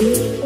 you.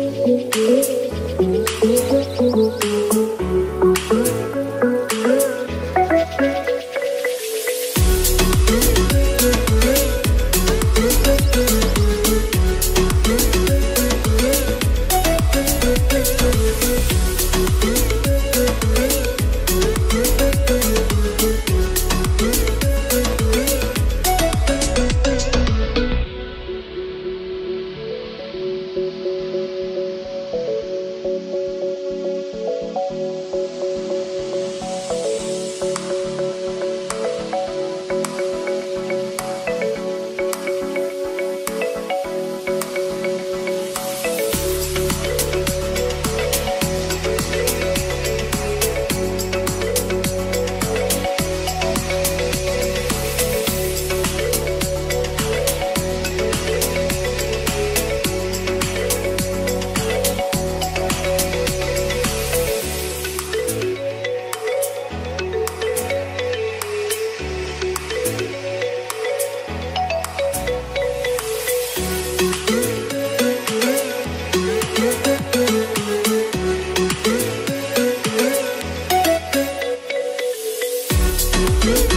you.